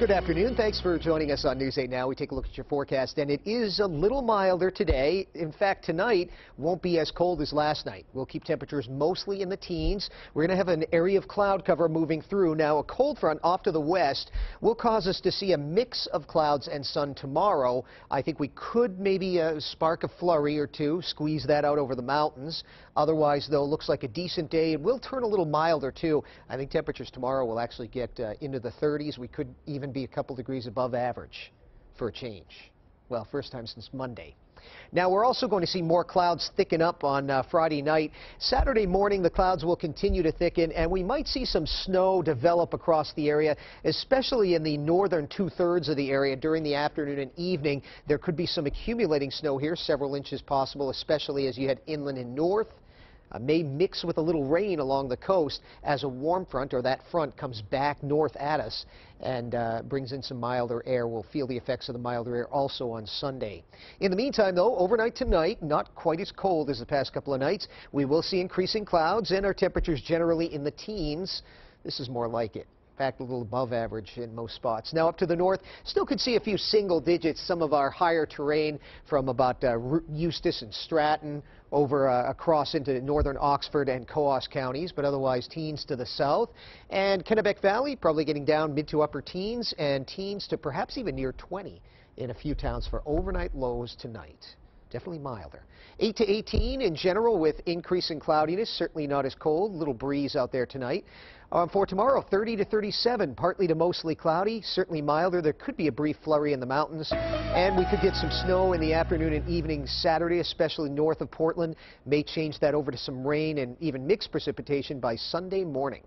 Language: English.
Good afternoon. Thanks for joining us on News 8 Now. We take a look at your forecast, and it is a little milder today. In fact, tonight won't be as cold as last night. We'll keep temperatures mostly in the teens. We're going to have an area of cloud cover moving through. Now, a cold front off to the west will cause us to see a mix of clouds and sun tomorrow. I think we could maybe uh, spark a flurry or two, squeeze that out over the mountains. Otherwise, though, looks like a decent day. It will turn a little milder, too. I think temperatures tomorrow will actually get uh, into the 30s. We could even be a couple degrees above average for a change. Well, first time since Monday. Now, we're also going to see more clouds thicken up on uh, Friday night. Saturday morning, the clouds will continue to thicken, and we might see some snow develop across the area, especially in the northern two-thirds of the area during the afternoon and evening. There could be some accumulating snow here, several inches possible, especially as you head inland and north uh, may mix with a little rain along the coast as a warm front or that front comes back north at us and uh, brings in some milder air. We'll feel the effects of the milder air also on Sunday. In the meantime, though, overnight tonight, not quite as cold as the past couple of nights. We will see increasing clouds and our temperatures generally in the teens. This is more like it. In fact, a little above average in most spots. Now up to the north, still could see a few single digits, some of our higher terrain from about uh, Eustis and Stratton over uh, across into northern Oxford and Coos counties, but otherwise teens to the south. And Kennebec Valley probably getting down mid to upper teens and teens to perhaps even near 20 in a few towns for overnight lows tonight definitely milder. 8 to 18 in general with increasing cloudiness, certainly not as cold, little breeze out there tonight. Um, for tomorrow, 30 to 37, partly to mostly cloudy, certainly milder. There could be a brief flurry in the mountains, and we could get some snow in the afternoon and evening Saturday, especially north of Portland. May change that over to some rain and even mixed precipitation by Sunday morning.